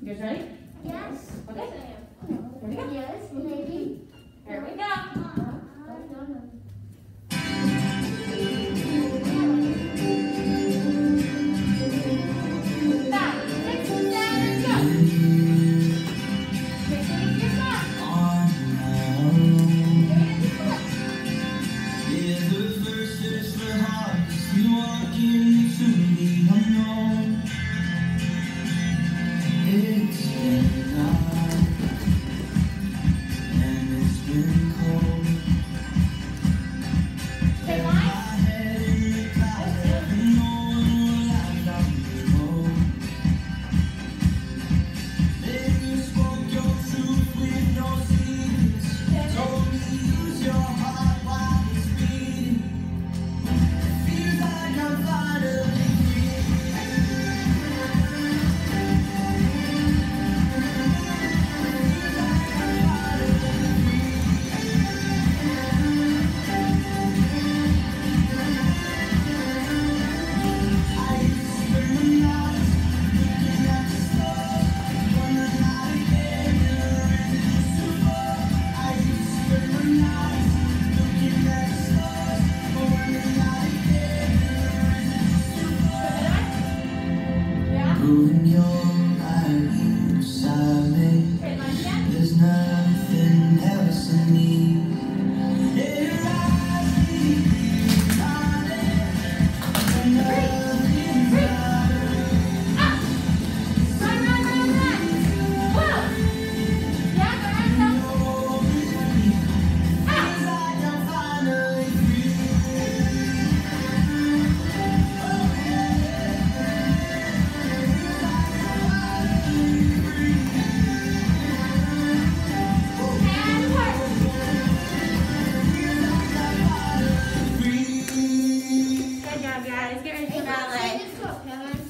You guys ready? Yes. Okay. Ruin your down, guys. Get ready for ballet.